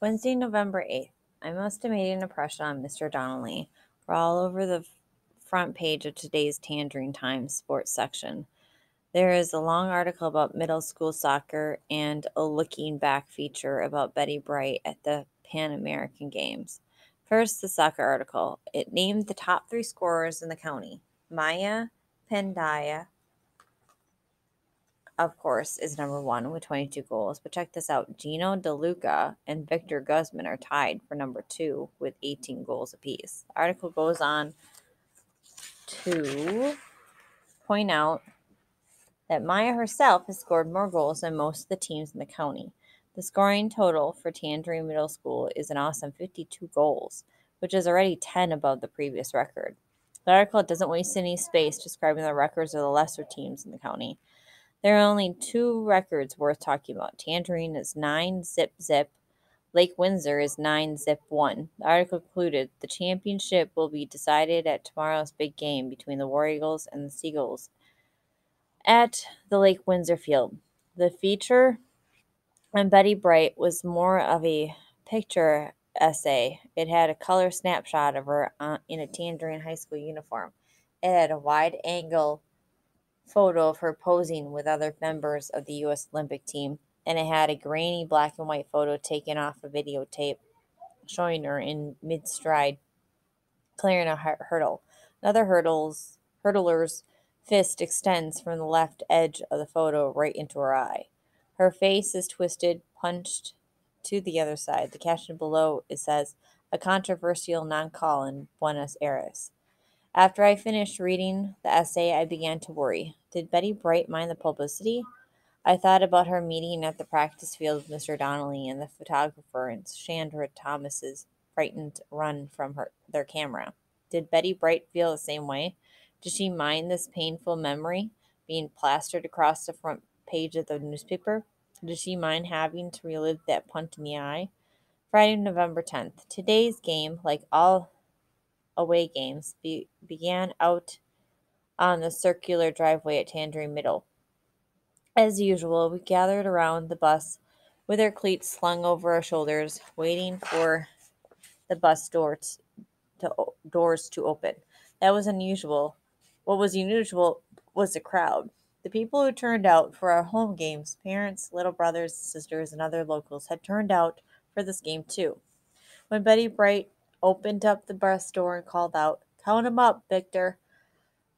Wednesday, November 8th. I must have made an impression on Mr. Donnelly. We're all over the front page of today's Tangerine Times sports section. There is a long article about middle school soccer and a looking back feature about Betty Bright at the Pan American Games. First, the soccer article. It named the top three scorers in the county. Maya Pandya, of course, is number one with 22 goals. But check this out Gino DeLuca and Victor Guzman are tied for number two with 18 goals apiece. The article goes on to point out that Maya herself has scored more goals than most of the teams in the county. The scoring total for Tangerine Middle School is an awesome 52 goals, which is already 10 above the previous record. The article doesn't waste any space describing the records of the lesser teams in the county. There are only two records worth talking about. Tangerine is 9 zip zip. Lake Windsor is 9 zip 1. The article concluded the championship will be decided at tomorrow's big game between the War Eagles and the Seagulls at the Lake Windsor field. The feature on Betty Bright was more of a picture essay. It had a color snapshot of her uh, in a Tangerine High School uniform. It had a wide angle photo of her posing with other members of the U.S. Olympic team, and it had a grainy black and white photo taken off a videotape showing her in mid stride clearing a hurdle. Another hurdles hurdler's fist extends from the left edge of the photo right into her eye. Her face is twisted, punched to the other side. The caption below it says, "A controversial non-call in Buenos Aires." After I finished reading the essay, I began to worry. Did Betty Bright mind the publicity? I thought about her meeting at the practice field with Mr. Donnelly and the photographer and Shandra Thomas's frightened run from her their camera. Did Betty Bright feel the same way? Did she mind this painful memory being plastered across the front page of the newspaper? Did she mind having to relive that punch in the eye? Friday, November 10th. Today's game, like all away games be, began out on the circular driveway at Tangerine Middle. As usual, we gathered around the bus with our cleats slung over our shoulders, waiting for the bus doors to, doors to open. That was unusual. What was unusual was the crowd. The people who turned out for our home games, parents, little brothers, sisters, and other locals, had turned out for this game too. When Betty Bright opened up the bus door and called out, Count 'em up, Victor.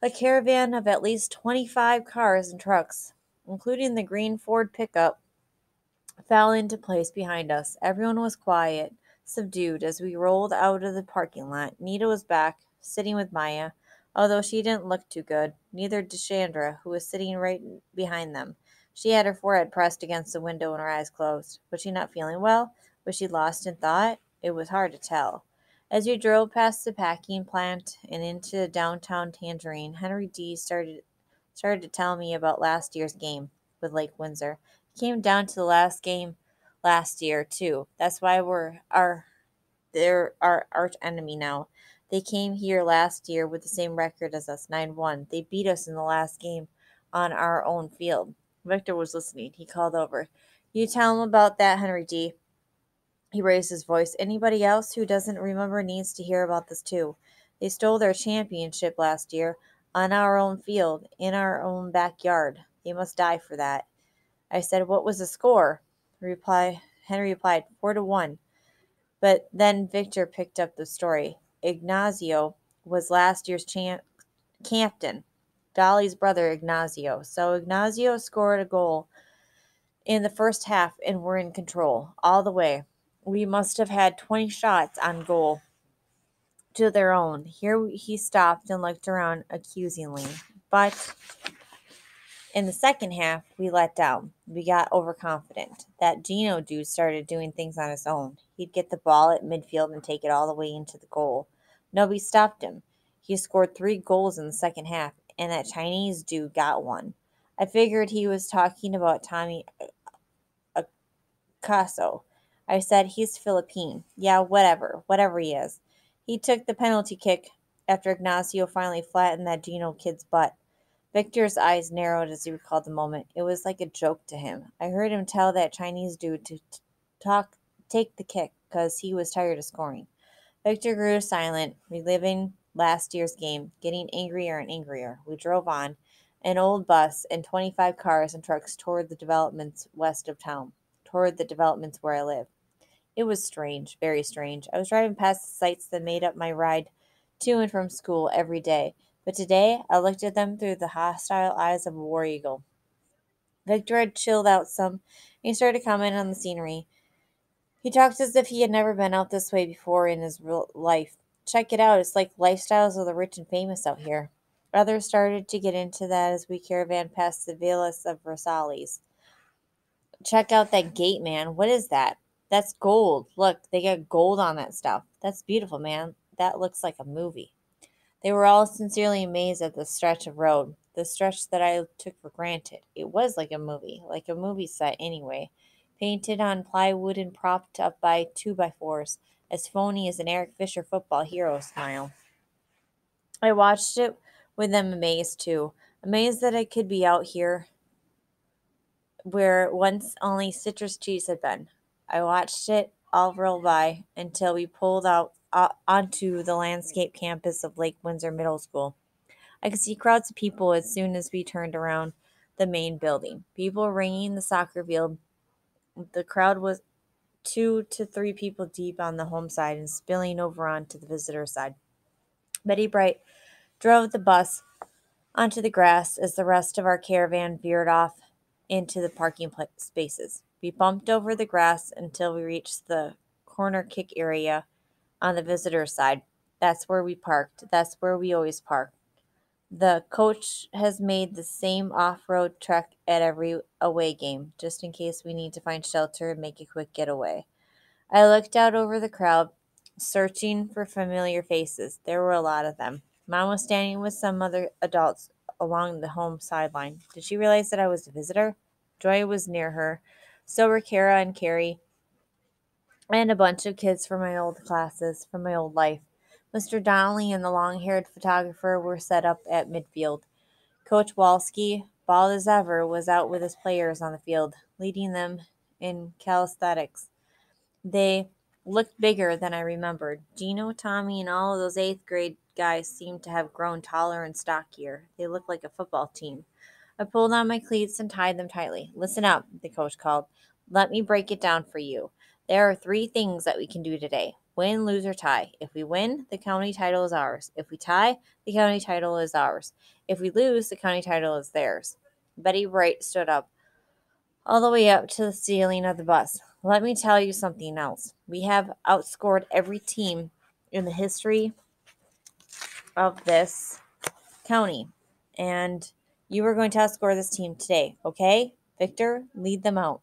A caravan of at least 25 cars and trucks, including the green Ford pickup, fell into place behind us. Everyone was quiet, subdued as we rolled out of the parking lot. Nita was back, sitting with Maya, although she didn't look too good. Neither did Shandra, who was sitting right behind them. She had her forehead pressed against the window and her eyes closed. Was she not feeling well? Was she lost in thought? It was hard to tell. As we drove past the packing plant and into downtown Tangerine, Henry D started started to tell me about last year's game with Lake Windsor. It came down to the last game last year too. That's why we're our they're our arch enemy now. They came here last year with the same record as us, 9-1. They beat us in the last game on our own field. Victor was listening. He called over. You tell him about that, Henry D. He raised his voice. Anybody else who doesn't remember needs to hear about this too. They stole their championship last year on our own field, in our own backyard. They must die for that. I said, What was the score? Reply Henry replied, Four to one. But then Victor picked up the story. Ignacio was last year's champ captain, Dolly's brother Ignacio. So Ignacio scored a goal in the first half and were in control all the way we must have had 20 shots on goal to their own. Here he stopped and looked around accusingly. But in the second half, we let down. We got overconfident. That Gino dude started doing things on his own. He'd get the ball at midfield and take it all the way into the goal. Nobody stopped him. He scored three goals in the second half, and that Chinese dude got one. I figured he was talking about Tommy Acosta. I said, He's Philippine. Yeah, whatever. Whatever he is. He took the penalty kick after Ignacio finally flattened that Gino kid's butt. Victor's eyes narrowed as he recalled the moment. It was like a joke to him. I heard him tell that Chinese dude to t- talk take the kick because he was tired of scoring. Victor grew silent, reliving last year's game, getting angrier and angrier. We drove on, an old bus and 25 cars and trucks toward the developments west of town, toward the developments where I live. It was strange, very strange. I was driving past the sights that made up my ride to and from school every day, but today I looked at them through the hostile eyes of a war eagle. Victor had chilled out some, and he started commenting on the scenery. He talked as if he had never been out this way before in his real life. Check it out, it's like lifestyles of the rich and famous out here. Others started to get into that as we caravan past the villas of Rosales. Check out that gate, man. What is that? That's gold. Look, they got gold on that stuff. That's beautiful, man. That looks like a movie. They were all sincerely amazed at the stretch of road, the stretch that I took for granted. It was like a movie, like a movie set anyway, painted on plywood and propped up by two by fours, as phony as an Erik Fisher football hero smile. I watched it with them amazed too, amazed that I could be out here where once only citrus trees had been. I watched it all roll by until we pulled out uh, onto the landscape campus of Lake Windsor Middle School. I could see crowds of people as soon as we turned around the main building. People ringing the soccer field. The crowd was two to three people deep on the home side and spilling over onto the visitor side. Betty Bright drove the bus onto the grass as the rest of our caravan veered off into the parking spaces. We bumped over the grass until we reached the corner kick area on the visitor side. That's where we parked. That's where we always park. The coach has made the same off road trek at every away game, just in case we need to find shelter and make a quick getaway. I looked out over the crowd, searching for familiar faces. There were a lot of them. Mom was standing with some other adults along the home sideline. Did she realize that I was a visitor? Joy was near her. So were Kara and Carrie, and a bunch of kids from my old classes, from my old life. Mr. Donnelly and the long haired photographer were set up at midfield. Coach Walski, bald as ever, was out with his players on the field, leading them in calisthenics. They looked bigger than I remembered. Gino, Tommy, and all of those eighth grade guys seemed to have grown taller and stockier. They looked like a football team. I pulled on my cleats and tied them tightly. Listen up, the coach called. Let me break it down for you. There are three things that we can do today win, lose, or tie. If we win, the county title is ours. If we tie, the county title is ours. If we lose, the county title is theirs. Betty Bright stood up, all the way up to the ceiling of the bus. Let me tell you something else. We have outscored every team in the history of this county. And you are going to outscore this team today, okay? Victor, lead them out.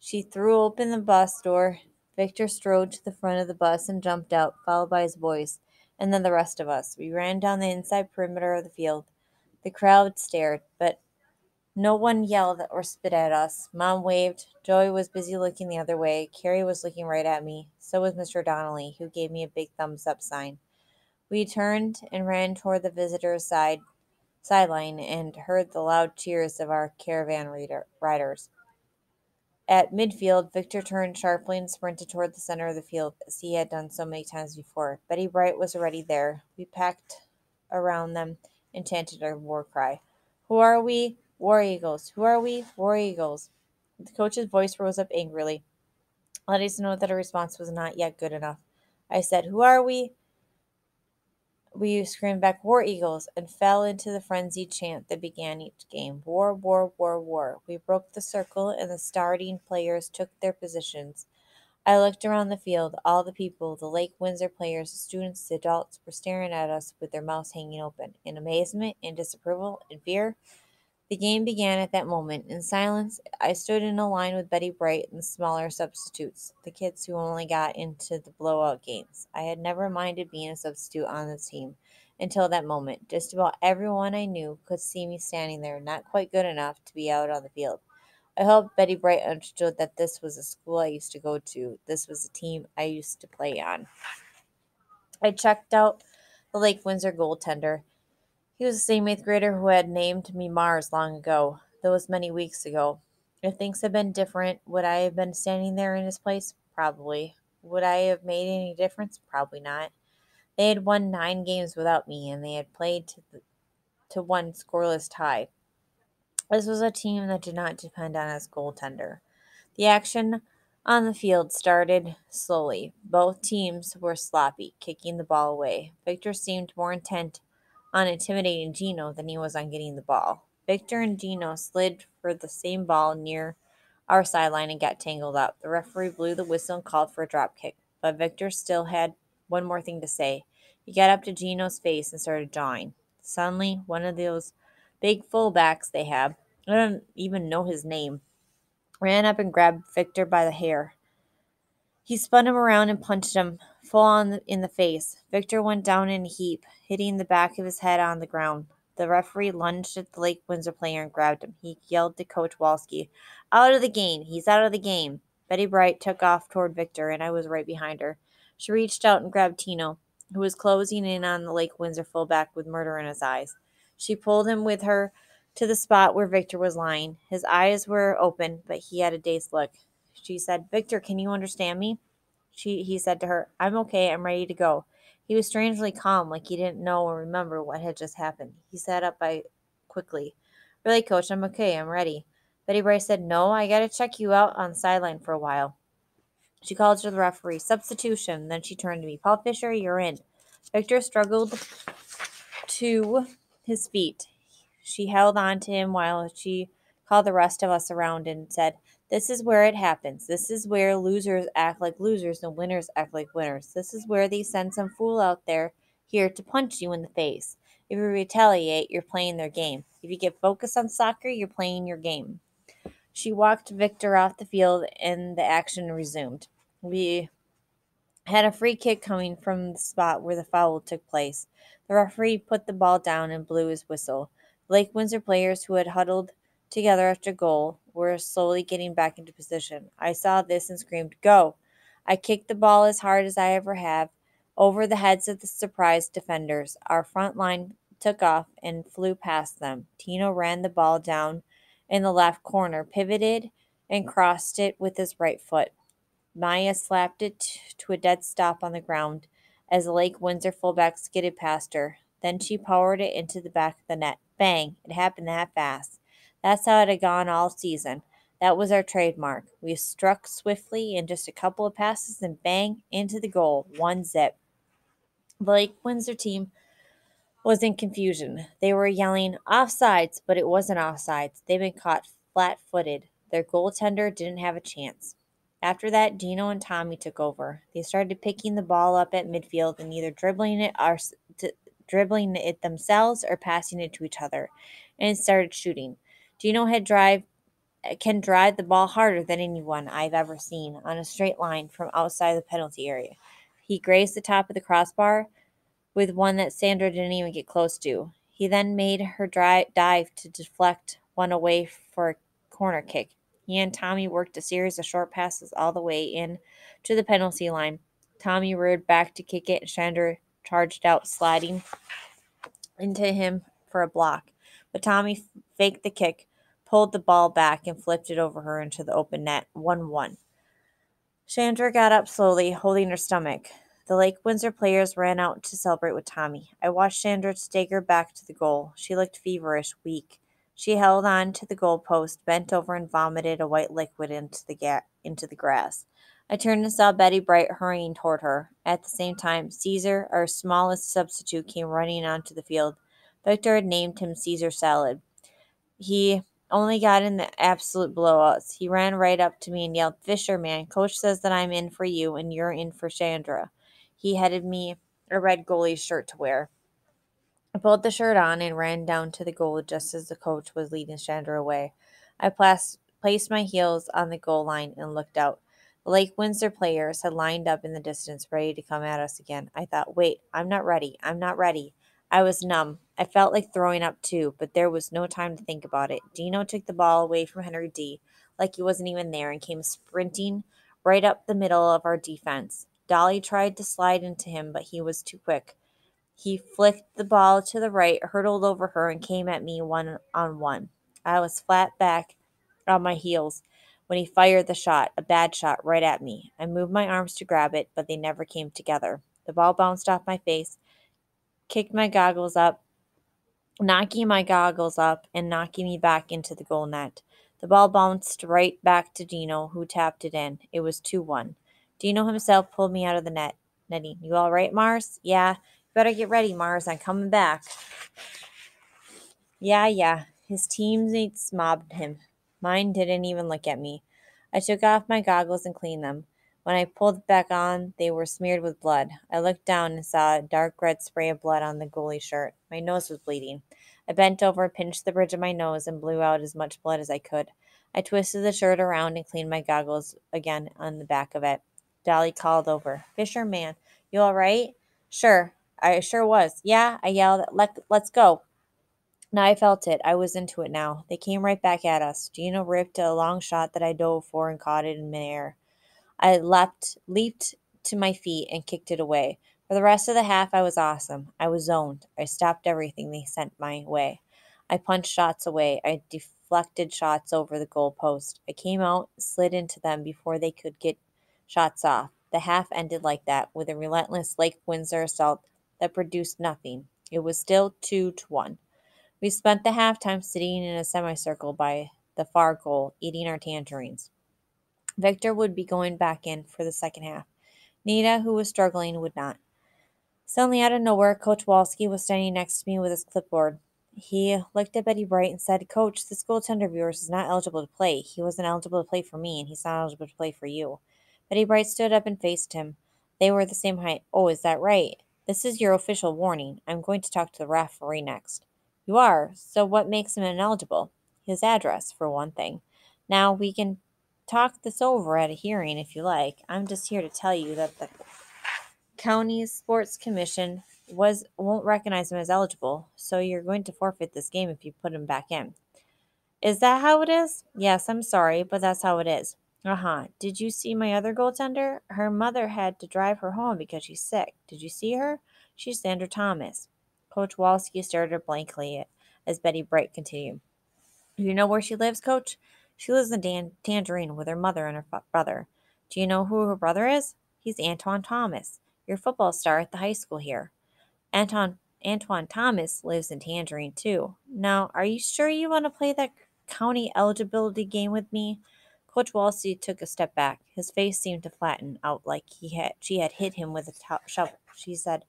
She threw open the bus door. Victor strode to the front of the bus and jumped out, followed by his boys, and then the rest of us. We ran down the inside perimeter of the field. The crowd stared, but no one yelled or spit at us. Mom waved. Joey was busy looking the other way. Carrie was looking right at me. So was Mr. Donnelly, who gave me a big thumbs up sign. We turned and ran toward the visitors' side sideline and heard the loud cheers of our caravan riders. At midfield, Victor turned sharply and sprinted toward the center of the field as he had done so many times before. Betty Bright was already there. We packed around them and chanted our war cry. Who are we? War Eagles. Who are we? War Eagles. The coach's voice rose up angrily, letting us know that a response was not yet good enough. I said, Who are we? We screamed back war eagles and fell into the frenzied chant that began each game. War war war war. We broke the circle and the starting players took their positions. I looked around the field. All the people the lake windsor players the students the adults were staring at us with their mouths hanging open in amazement in disapproval in fear the game began at that moment. In silence, I stood in a line with Betty Bright and the smaller substitutes, the kids who only got into the blowout games. I had never minded being a substitute on the team until that moment. Just about everyone I knew could see me standing there, not quite good enough to be out on the field. I hope Betty Bright understood that this was a school I used to go to. This was a team I used to play on. I checked out the Lake Windsor goaltender. He was the same eighth grader who had named me Mars long ago. That was many weeks ago. If things had been different, would I have been standing there in his place? Probably. Would I have made any difference? Probably not. They had won nine games without me, and they had played to, the, to one scoreless tie. This was a team that did not depend on its goaltender. The action on the field started slowly. Both teams were sloppy, kicking the ball away. Victor seemed more intent on intimidating Gino than he was on getting the ball. Victor and Gino slid for the same ball near our sideline and got tangled up. The referee blew the whistle and called for a drop kick, but Victor still had one more thing to say. He got up to Gino's face and started jawing. Suddenly, one of those big fullbacks they have, I don't even know his name, ran up and grabbed Victor by the hair. He spun him around and punched him full on in the face. Victor went down in a heap, hitting the back of his head on the ground. The referee lunged at the Lake Windsor player and grabbed him. He yelled to Coach Walski, Out of the game! He's out of the game! Betty Bright took off toward Victor, and I was right behind her. She reached out and grabbed Tino, who was closing in on the Lake Windsor fullback with murder in his eyes. She pulled him with her to the spot where Victor was lying. His eyes were open, but he had a dazed look. She said, Victor, can you understand me? She, he said to her, I'm okay. I'm ready to go. He was strangely calm, like he didn't know or remember what had just happened. He sat up by quickly. Really, coach, I'm okay. I'm ready. Betty Bright said, No, I got to check you out on sideline for a while. She called to the referee, substitution. Then she turned to me, Paul Fisher, you're in. Victor struggled to his feet. She held on to him while she called the rest of us around and said, this is where it happens. This is where losers act like losers and winners act like winners. This is where they send some fool out there here to punch you in the face. If you retaliate, you're playing their game. If you get focused on soccer, you're playing your game. She walked Victor off the field and the action resumed. We had a free kick coming from the spot where the foul took place. The referee put the ball down and blew his whistle. Lake Windsor players who had huddled together after goal were slowly getting back into position. I saw this and screamed, Go! I kicked the ball as hard as I ever have over the heads of the surprised defenders. Our front line took off and flew past them. Tino ran the ball down in the left corner, pivoted, and crossed it with his right foot. Maya slapped it to a dead stop on the ground as the Lake Windsor fullback skidded past her. Then she powered it into the back of the net. Bang! It happened that fast. That's how it had gone all season. That was our trademark. We struck swiftly in just a couple of passes and bang into the goal. One zip. The Lake Windsor team was in confusion. They were yelling offsides, but it wasn't offsides. They'd been caught flat footed. Their goaltender didn't have a chance. After that, Gino and Tommy took over. They started picking the ball up at midfield and either dribbling it or dribbling it themselves or passing it to each other, and started shooting. Gino had drive uh, can drive the ball harder than anyone I've ever seen on a straight line from outside the penalty area. He grazed the top of the crossbar with one that Shandra didn't even get close to. He then made her drive, dive to deflect one away for a corner kick. He and Tommy worked a series of short passes all the way in to the penalty line. Tommy reared back to kick it, and Shandra charged out, sliding into him for a block. But Tommy faked the kick, pulled the ball back, and flipped it over her into the open net. 1 1. Shandra got up slowly, holding her stomach. The Lake Windsor players ran out to celebrate with Tommy. I watched Shandra stagger back to the goal. She looked feverish, weak. She held on to the goal post, bent over, and vomited a white liquid into the ga- into the grass. I turned and saw Betty Bright hurrying toward her. At the same time, Caesar, our smallest substitute, came running onto the field. Victor had named him Caesar Salad. He only got in the absolute blowouts. He ran right up to me and yelled, Fisherman, coach says that I'm in for you and you're in for Shandra. He headed me a red goalie shirt to wear. I pulled the shirt on and ran down to the goal just as the coach was leading Shandra away. I plas- placed my heels on the goal line and looked out. The Lake Windsor players had lined up in the distance, ready to come at us again. I thought, wait, I'm not ready. I'm not ready. I was numb. I felt like throwing up too, but there was no time to think about it. Gino took the ball away from Henry D, like he wasn't even there, and came sprinting right up the middle of our defense. Dolly tried to slide into him, but he was too quick. He flicked the ball to the right, hurtled over her, and came at me one on one. I was flat back on my heels when he fired the shot, a bad shot, right at me. I moved my arms to grab it, but they never came together. The ball bounced off my face, kicked my goggles up, knocking my goggles up and knocking me back into the goal net. The ball bounced right back to Gino, who tapped it in. It was 2 1. Gino himself pulled me out of the net. Nettie, you all right, Mars? Yeah. Better get ready, Mars. I'm coming back. Yeah, yeah. His teammates mobbed him. Mine didn't even look at me. I took off my goggles and cleaned them. When I pulled back on, they were smeared with blood. I looked down and saw a dark red spray of blood on the goalie shirt. My nose was bleeding. I bent over, pinched the bridge of my nose, and blew out as much blood as I could. I twisted the shirt around and cleaned my goggles again on the back of it. Dolly called over. Fisherman, you all right? Sure. I sure was. Yeah, I yelled. Let, let's go. Now I felt it. I was into it now. They came right back at us. Gino ripped a long shot that I dove for and caught it in midair. I leapt, leaped to my feet and kicked it away. For the rest of the half, I was awesome. I was zoned. I stopped everything they sent my way. I punched shots away. I deflected shots over the goal post. I came out, slid into them before they could get shots off. The half ended like that, with a relentless Lake Windsor assault that produced nothing. It was still two to one. We spent the halftime sitting in a semicircle by the far goal, eating our tangerines. Victor would be going back in for the second half. Nita, who was struggling, would not. Suddenly, out of nowhere, Coach Walski was standing next to me with his clipboard. He looked at Betty Bright and said, Coach, this goaltender of yours is not eligible to play. He wasn't eligible to play for me, and he's not eligible to play for you. Betty Bright stood up and faced him. They were the same height. Oh, is that right? This is your official warning. I'm going to talk to the referee next. You are? So what makes him ineligible? His address, for one thing. Now, we can talk this over at a hearing if you like. I'm just here to tell you that the county's sports commission was won't recognize him as eligible, so you're going to forfeit this game if you put him back in. Is that how it is? Yes, I'm sorry, but that's how it is. Uh-huh. Did you see my other goaltender? Her mother had to drive her home because she's sick. Did you see her? She's Shandra Thomas. Coach Walski stared at her blankly as Betty Bright continued. Do you know where she lives, Coach? She lives in Dan- Tangerine with her mother and her fa- brother. Do you know who her brother is? He's Antoine Thomas, your football star at the high school here. Anton Antoine Thomas lives in Tangerine too. Now, are you sure you want to play that county eligibility game with me? Coach Walski took a step back. His face seemed to flatten out like he had she had hit him with a shovel. She said,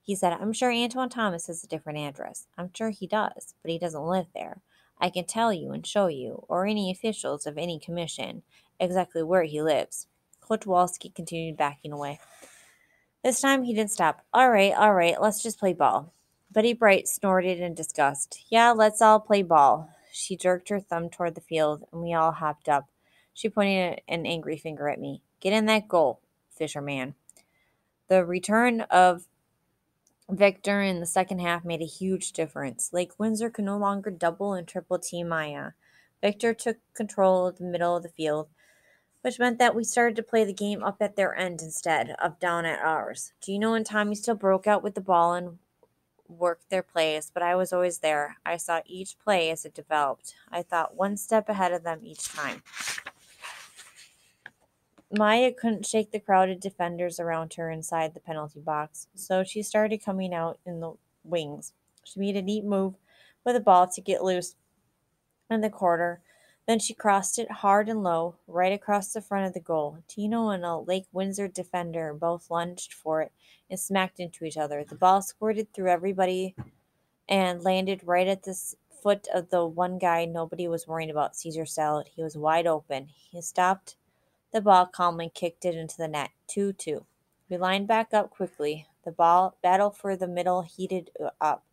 "He said, I'm sure Antoine Thomas has a different address. I'm sure he does, but he doesn't live there. I can tell you and show you, or any officials of any commission, exactly where he lives." Coach Walski continued backing away. This time he didn't stop. All right, all right, let's just play ball. Betty Bright snorted in disgust. Yeah, let's all play ball. She jerked her thumb toward the field, and we all hopped up. She pointed an angry finger at me. Get in that goal, fisherman. The return of Victor in the second half made a huge difference. Lake Windsor could no longer double and triple team Maya. Victor took control of the middle of the field, which meant that we started to play the game up at their end instead of down at ours. Gino and Tommy still broke out with the ball and worked their plays, but I was always there. I saw each play as it developed. I thought one step ahead of them each time. Maya couldn't shake the crowded defenders around her inside the penalty box, so she started coming out in the wings. She made a neat move with the ball to get loose in the corner. Then she crossed it hard and low, right across the front of the goal. Tino and a Lake Windsor defender both lunged for it and smacked into each other. The ball squirted through everybody and landed right at the foot of the one guy nobody was worrying about, Caesar Salad. He was wide open. He stopped the ball calmly kicked it into the net. 2 2. We lined back up quickly. The ball battle for the middle heated up.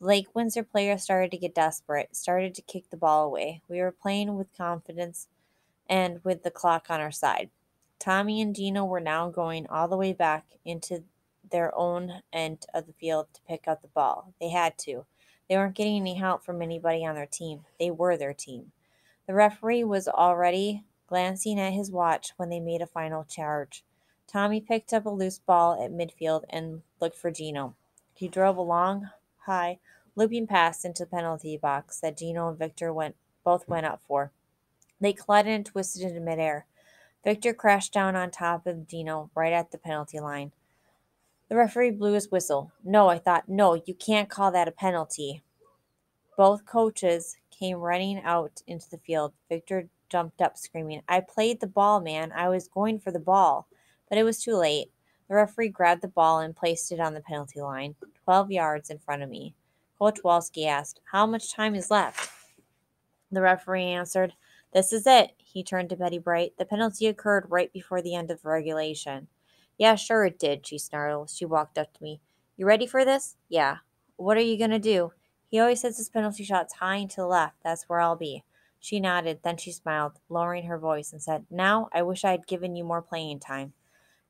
Lake Windsor players started to get desperate, started to kick the ball away. We were playing with confidence and with the clock on our side. Tommy and Gino were now going all the way back into their own end of the field to pick up the ball. They had to. They weren't getting any help from anybody on their team. They were their team. The referee was already glancing at his watch when they made a final charge. Tommy picked up a loose ball at midfield and looked for Gino. He drove a long, high, looping pass into the penalty box that Gino and Victor went both went up for. They collided and twisted into midair. Victor crashed down on top of Gino right at the penalty line. The referee blew his whistle. No, I thought, no, you can't call that a penalty. Both coaches came running out into the field. Victor jumped up, screaming, I played the ball, man. I was going for the ball. But it was too late. The referee grabbed the ball and placed it on the penalty line, 12 yards in front of me. Coach Walski asked, How much time is left? The referee answered, This is it. He turned to Betty Bright. The penalty occurred right before the end of regulation. Yeah, sure it did, she snarled. She walked up to me. You ready for this? Yeah. What are you going to do? He always sets his penalty shots high and to the left. That's where I'll be. She nodded, then she smiled, lowering her voice, and said, Now I wish I had given you more playing time.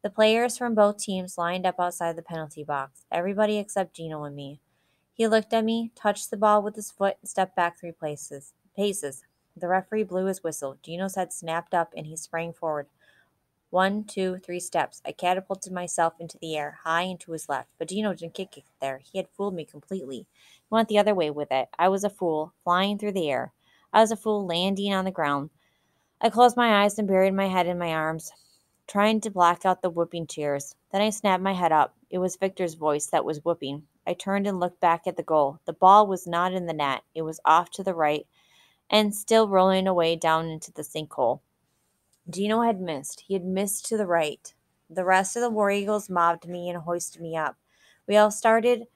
The players from both teams lined up outside the penalty box, everybody except Gino and me. He looked at me, touched the ball with his foot, and stepped back three places, paces. The referee blew his whistle. Gino's head snapped up, and he sprang forward. One, two, three steps. I catapulted myself into the air, high and to his left. But Gino didn't kick it there. He had fooled me completely. He went the other way with it. I was a fool, flying through the air. I was a fool, landing on the ground. I closed my eyes and buried my head in my arms, trying to black out the whooping cheers. Then I snapped my head up. It was Victor's voice that was whooping. I turned and looked back at the goal. The ball was not in the net. It was off to the right and still rolling away down into the sinkhole. Gino had missed. He had missed to the right. The rest of the War Eagles mobbed me and hoisted me up. We all started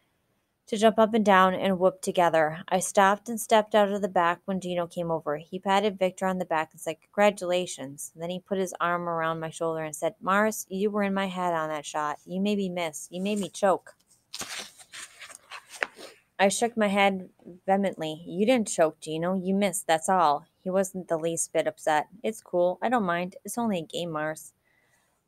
to jump up and down and whoop together. I stopped and stepped out of the back when Gino came over. He patted Victor on the back and said, Congratulations. Then he put his arm around my shoulder and said, Mars, you were in my head on that shot. You made me miss. You made me choke. I shook my head vehemently. You didn't choke, Gino. You missed, that's all. He wasn't the least bit upset. It's cool. I don't mind. It's only a game, Mars.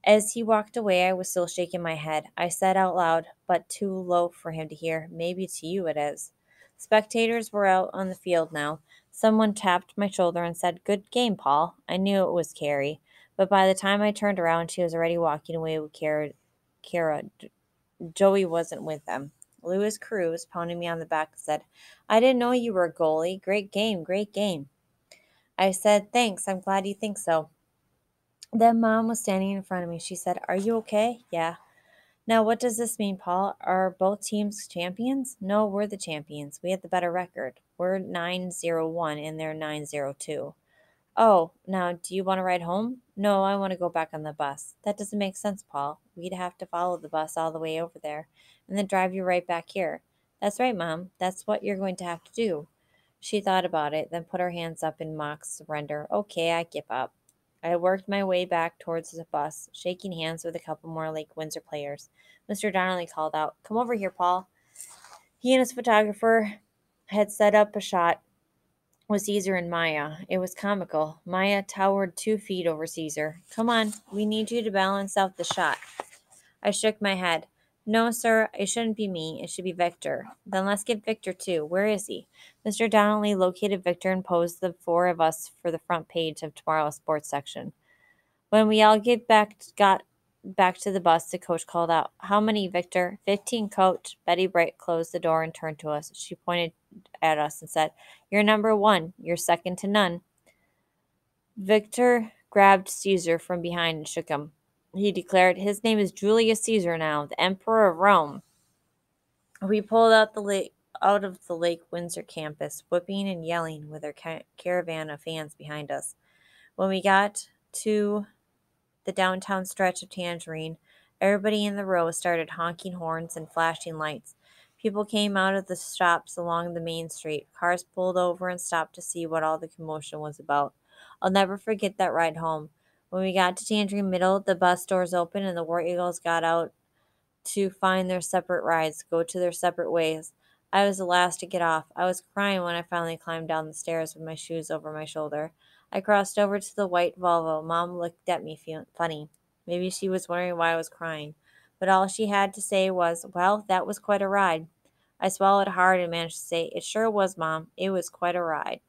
As he walked away, I was still shaking my head. I said out loud, but too low for him to hear, Maybe to you it is. Spectators were out on the field now. Someone tapped my shoulder and said, Good game, Paul. I knew it was Carrie, but by the time I turned around, she was already walking away with Kara. Kara. Joey wasn't with them. Luis Cruz pounded me on the back and said, I didn't know you were a goalie. Great game, great game. I said, Thanks, I'm glad you think so. Then mom was standing in front of me. She said, Are you okay? Yeah. Now, what does this mean, Paul? Are both teams champions? No, we're the champions. We have the better record. We're 901 and they're 902. Oh, now do you want to ride home? No, I want to go back on the bus. That doesn't make sense, Paul. We'd have to follow the bus all the way over there and then drive you right back here. That's right, Mom. That's what you're going to have to do. She thought about it, then put her hands up in mock surrender. Okay, I give up. I worked my way back towards the bus, shaking hands with a couple more Lake Windsor players. Mr. Donnelly called out, Come over here, Paul. He and his photographer had set up a shot with Caesar and Maya. It was comical. Maya towered two feet over Caesar. Come on, we need you to balance out the shot. I shook my head. No, sir, it shouldn't be me. It should be Victor. Then let's get Victor too. Where is he? Mr. Donnelly located Victor and posed the four of us for the front page of tomorrow's sports section. When we all get back got back to the bus, the coach called out, How many, Victor? Fifteen, coach. Betty Bright closed the door and turned to us. She pointed at us and said, You're number one. You're second to none. Victor grabbed Caesar from behind and shook him he declared. His name is Julius Caesar now, the Emperor of Rome. We pulled out the lake out of the Lake Windsor campus, whooping and yelling with our ca- caravan of fans behind us. When we got to the downtown stretch of Tangerine, everybody in the row started honking horns and flashing lights. People came out of the shops along the main street. Cars pulled over and stopped to see what all the commotion was about. I'll never forget that ride home. When we got to Tangerine Middle, the bus doors opened and the War Eagles got out to find their separate rides, go to their separate ways. I was the last to get off. I was crying when I finally climbed down the stairs with my shoes over my shoulder. I crossed over to the white Volvo. Mom looked at me funny. Maybe she was wondering why I was crying. But all she had to say was, Well, that was quite a ride. I swallowed hard and managed to say, It sure was, Mom. It was quite a ride.